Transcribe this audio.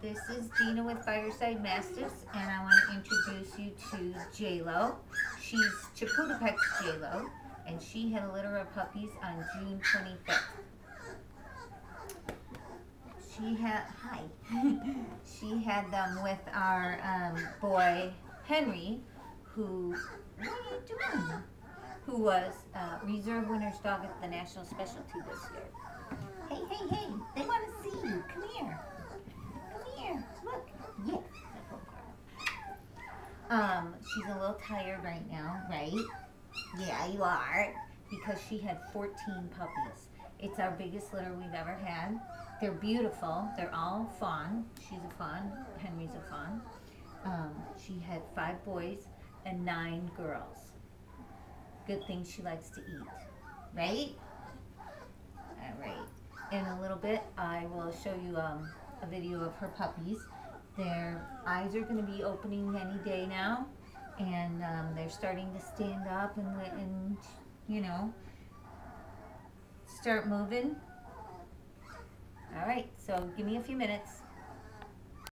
This is Dina with Fireside Mastiffs, and I want to introduce you to J-Lo. She's Chapultepec's J-Lo, and she had a litter of puppies on June 25th. She had, hi, she had them with our um, boy Henry, who, what are you doing? Who was uh, reserve winner's dog at the National Specialty this year. Hey, hey, hey, Um, she's a little tired right now, right? Yeah, you are. Because she had 14 puppies. It's our biggest litter we've ever had. They're beautiful. They're all fawn. She's a fawn. Henry's a fawn. Um, she had five boys and nine girls. Good thing she likes to eat, right? All right. In a little bit, I will show you um, a video of her puppies. Their eyes are going to be opening any day now, and um, they're starting to stand up and, and, you know, start moving. All right, so give me a few minutes.